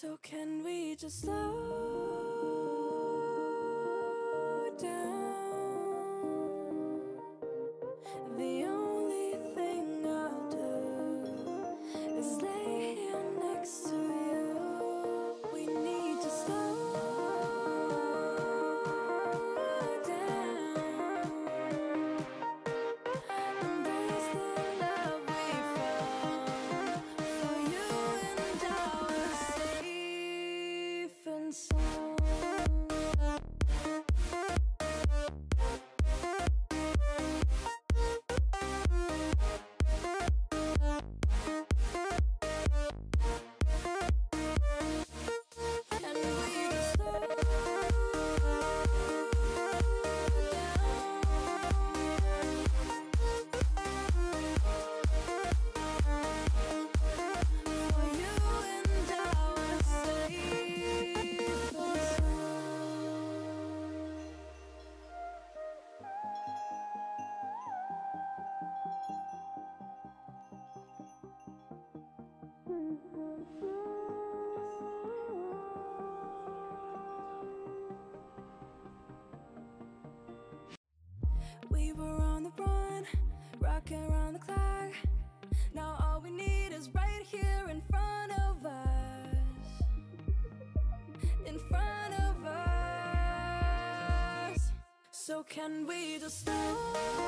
So, can we just slow So can we just slow